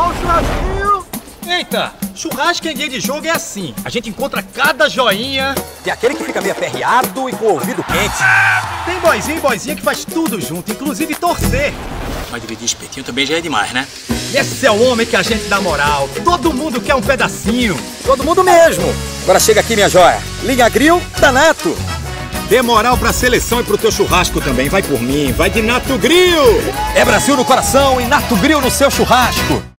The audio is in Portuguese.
Ó o churrasquinho! Eita, churrasco em dia de jogo é assim. A gente encontra cada joinha. Tem aquele que fica meio aperreado e com o ouvido quente. Tem boizinho e boizinha que faz tudo junto, inclusive torcer. Mas dividir espetinho também já é demais, né? Esse é o homem que a gente dá moral. Todo mundo quer um pedacinho. Todo mundo mesmo. Agora chega aqui, minha joia. Linha Grill Danato. Dê moral pra seleção e pro teu churrasco também. Vai por mim, vai de Nato Grill. É Brasil no coração e Nato Grill no seu churrasco.